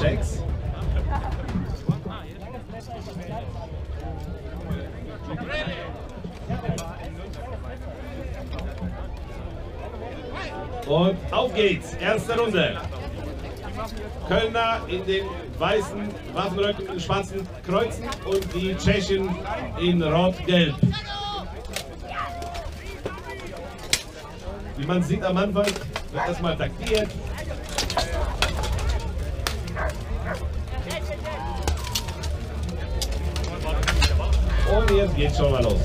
Checks. Und auf geht's, erste Runde. Kölner in den weißen Waffenröcken, in schwarzen Kreuzen und die Tschechen in rot-gelb. Wie man sieht am Anfang, wird erstmal taktiert. Und jetzt geht's schon mal los.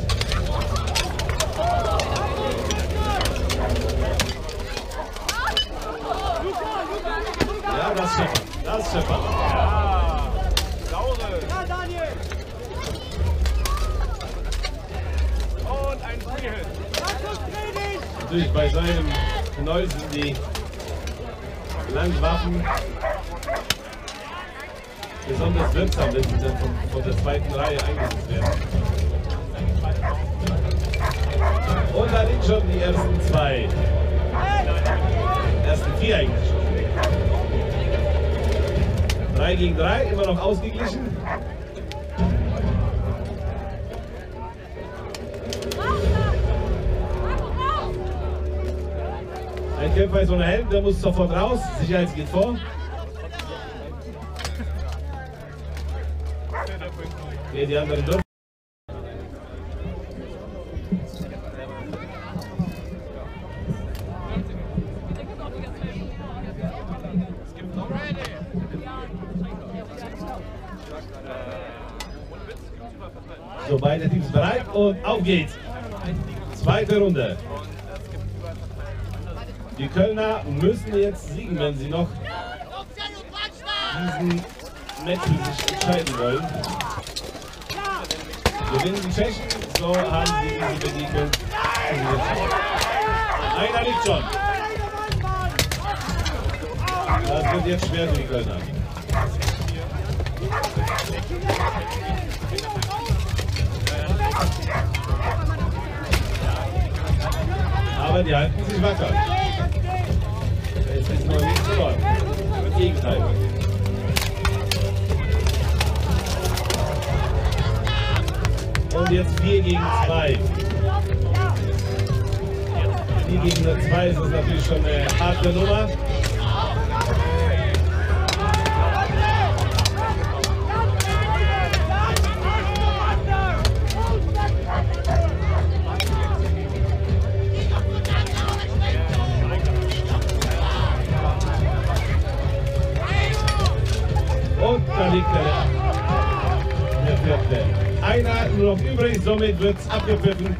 Ja, das scheppert. Das scheppert. Ja, saure. Ja, Daniel! Und ein Freehit. Natürlich bei so einem Knäuel sind die langen Waffen besonders wirksam, wenn sie dann von, von der zweiten Reihe eingesetzt werden. Und da liegen schon die ersten zwei. Ersten vier eigentlich schon. Drei gegen drei, immer noch ausgeglichen. Ein Kämpfer ist ohne Helm, der muss sofort raus. Sicherheit geht vor. Anderen dürfen. So, beide Teams bereit und auf geht's. Zweite Runde. Die Kölner müssen jetzt siegen, wenn sie noch diesen Für sich entscheiden wollen. Gewinnen die Tschechen, so haben sie diese Begegnung. Einer liegt schon. Das wird jetzt schwer für die Kölner. Aber die halten sich wacker. Es ist noch nichts verloren. Im Gegenteil. Und jetzt 4 gegen 2. 4 gegen 2 ist natürlich schon eine harte Nummer. Und da liegt der, der vierte. Einer nur noch übrig, somit wird es abgepfiffen.